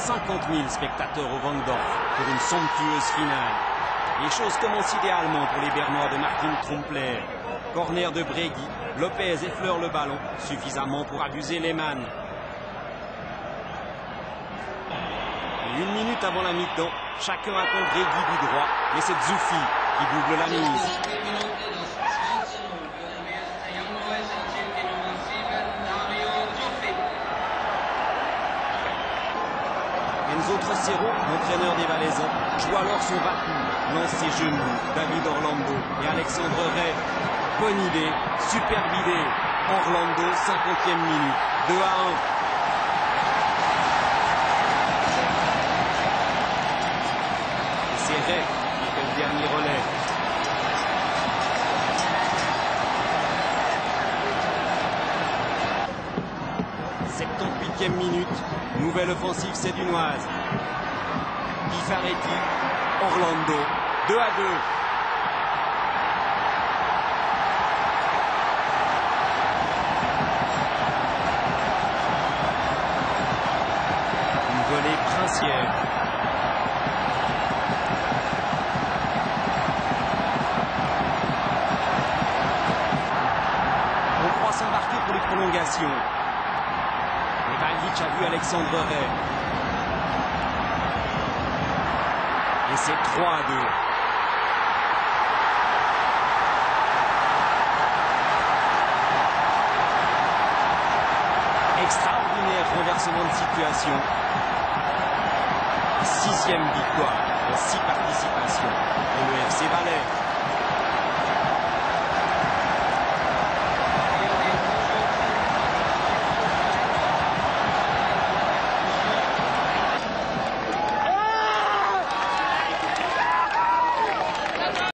50 000 spectateurs au Vangdorf pour une somptueuse finale. Les choses commencent idéalement pour les Bernois de Martin Trumpler. Corner de Bregui, Lopez effleure le ballon, suffisamment pour abuser Lehmann. Une minute avant la mi-temps, chacun attend Bregui du droit, mais c'est Zoufi qui double la mise. Enzo Trocero, entraîneur des Valaisans, joue alors son lance ses genoux, David Orlando et Alexandre Ray. Bonne idée, superbe idée. Orlando, 50e minute, 2 à 1. Et c'est Ray qui fait le dernier relais. E minute, nouvelle offensive sédunoise. Bifaretti, Orlando, 2 à 2. Une volée princière. On croit s'embarquer pour les prolongations. Valdic a vu Alexandre Ray. Et c'est 3 à 2. Extraordinaire renversement de situation. Sixième victoire en six participations pour le FC Valais.